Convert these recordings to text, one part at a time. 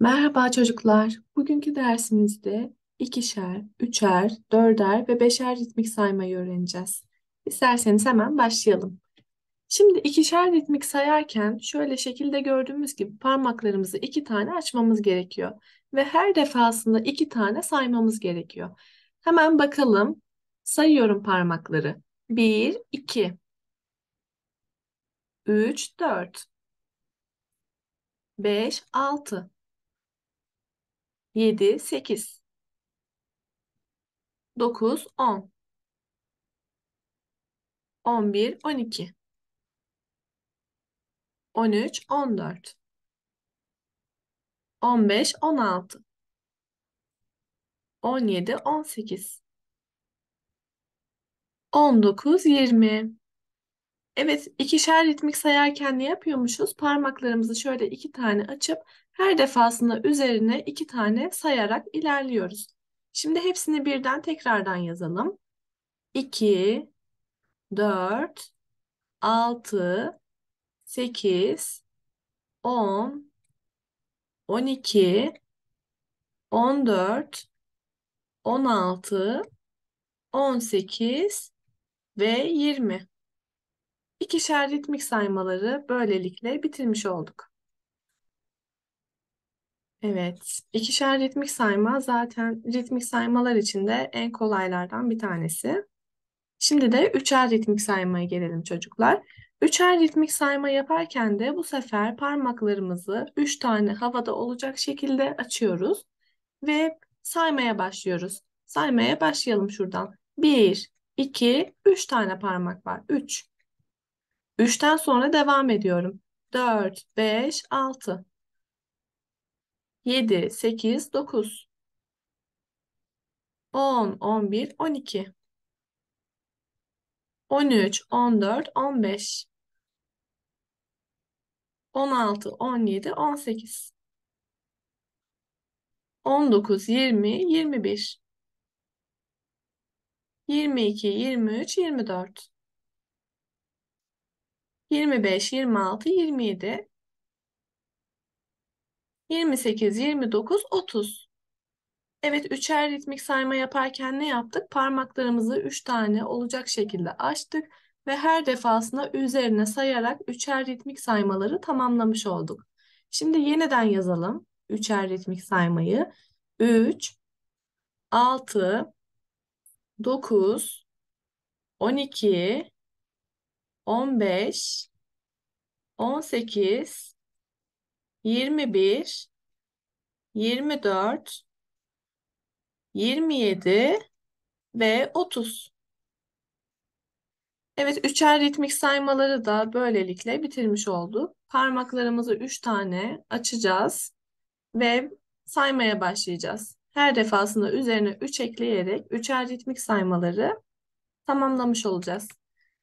Merhaba çocuklar. Bugünkü dersimizde ikişer, üçer, dörder ve beşer ritmik saymayı öğreneceğiz. İsterseniz hemen başlayalım. Şimdi ikişer ritmik sayarken şöyle şekilde gördüğümüz gibi parmaklarımızı iki tane açmamız gerekiyor. Ve her defasında iki tane saymamız gerekiyor. Hemen bakalım. Sayıyorum parmakları. Bir, iki, üç, dört, beş, altı. 7, 8, 9, 10, 11, 12, 13, 14, 15, 16, 17, 18, 19, 20. Evet, ikişer ritmik sayarken ne yapıyormuşuz? Parmaklarımızı şöyle iki tane açıp her defasında üzerine iki tane sayarak ilerliyoruz. Şimdi hepsini birden tekrardan yazalım. 2, 4, 6, 8, 10, 12, 14, 16, 18 ve 20. İkişer ritmik saymaları böylelikle bitirmiş olduk. Evet, ikişer ritmik sayma zaten ritmik saymalar içinde en kolaylardan bir tanesi. Şimdi de üçer ritmik saymaya gelelim çocuklar. Üçer ritmik sayma yaparken de bu sefer parmaklarımızı üç tane havada olacak şekilde açıyoruz ve saymaya başlıyoruz. Saymaya başlayalım şuradan. 1, 2, 3 tane parmak var. 3. 3'ten sonra devam ediyorum. 4, 5, 6, 7, 8, 9, 10, 11, 12, 13, 14, 15, 16, 17, 18, 19, 20, 21, 22, 23, 24, 25, 26, 27, 28, 29, 30. Evet, üçer ritmik sayma yaparken ne yaptık? Parmaklarımızı üç tane olacak şekilde açtık ve her defasında üzerine sayarak üçer ritmik saymaları tamamlamış olduk. Şimdi yeniden yazalım üçer ritmik saymayı. 3, 6, 9, 12, 15, 18, 21, 24, 27 ve 30. Evet, üçer ritmik saymaları da böylelikle bitirmiş olduk. Parmaklarımızı 3 tane açacağız ve saymaya başlayacağız. Her defasında üzerine 3 ekleyerek üçer ritmik saymaları tamamlamış olacağız.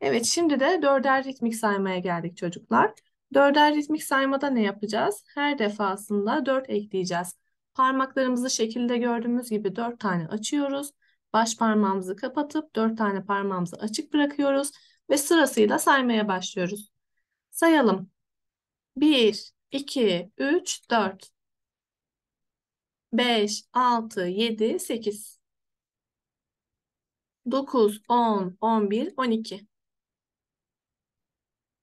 Evet, şimdi de dörder ritmik saymaya geldik çocuklar. Dörder ritmik saymada ne yapacağız? Her defasında 4 ekleyeceğiz. Parmaklarımızı şekilde gördüğümüz gibi 4 tane açıyoruz. Baş parmağımızı kapatıp 4 tane parmağımızı açık bırakıyoruz ve sırasıyla saymaya başlıyoruz. Sayalım. 1, 2, 3, 4, 5, 6, 7, 8, 9, 10, 11, 12,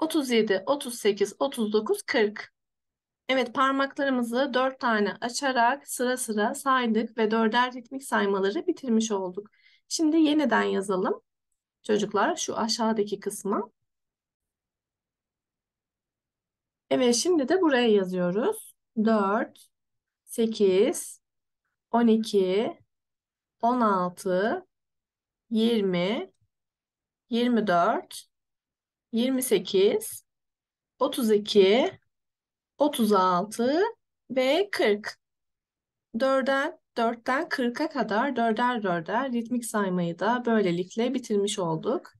37, 38, 39, 40. Evet parmaklarımızı dört tane açarak sıra sıra saydık ve dörder ritmik saymaları bitirmiş olduk. Şimdi yeniden yazalım çocuklar şu aşağıdaki kısmı. Evet şimdi de buraya yazıyoruz. 4, 8, 12, 16, 20, 24, 28, 32, 36 ve 40. Dörden 4'ten 40'a kadar dörder dörder ritmik saymayı da böylelikle bitirmiş olduk.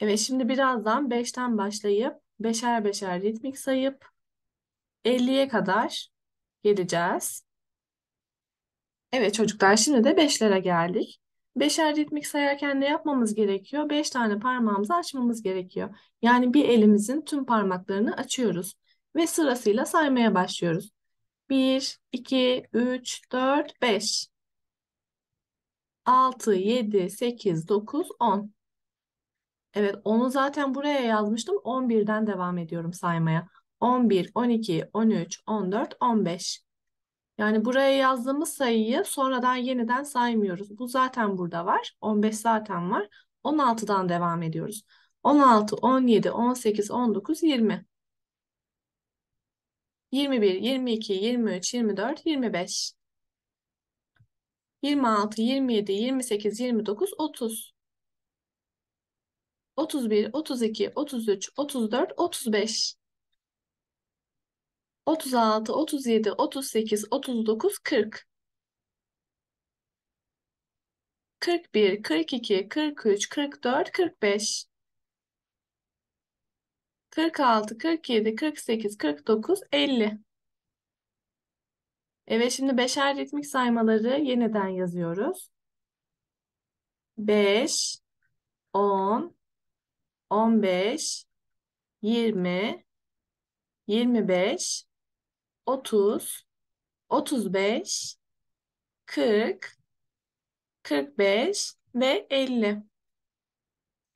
Evet şimdi birazdan 5'ten başlayıp beşer beşer ritmik sayıp 50'ye kadar geleceğiz. Evet çocuklar şimdi de 5'lere geldik. Beşer ritmik sayarken ne yapmamız gerekiyor? 5 tane parmağımızı açmamız gerekiyor. Yani bir elimizin tüm parmaklarını açıyoruz ve sırasıyla saymaya başlıyoruz. 1, 2, 3, 4, 5. 6, 7, 8, 9, 10. Evet, onu zaten buraya yazmıştım. 11'den devam ediyorum saymaya. 11, 12, 13, 14, 15. Yani buraya yazdığımız sayıyı sonradan yeniden saymıyoruz. Bu zaten burada var. 15 zaten var. 16'dan devam ediyoruz. 16, 17, 18, 19, 20. 21, 22, 23, 24, 25. 26, 27, 28, 29, 30. 31, 32, 33, 34, 35. 36, 37, 38, 39, 40. 41, 42, 43, 44, 45. 46, 47, 48, 49, 50. Evet şimdi beşer ritmik saymaları yeniden yazıyoruz. 5, 10, 15, 20, 25, 30, 35, 40, 45 ve 50.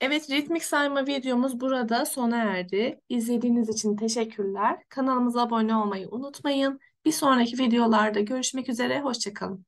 Evet, ritmik sayma videomuz burada sona erdi. İzlediğiniz için teşekkürler. Kanalımıza abone olmayı unutmayın. Bir sonraki videolarda görüşmek üzere, hoşça kalın.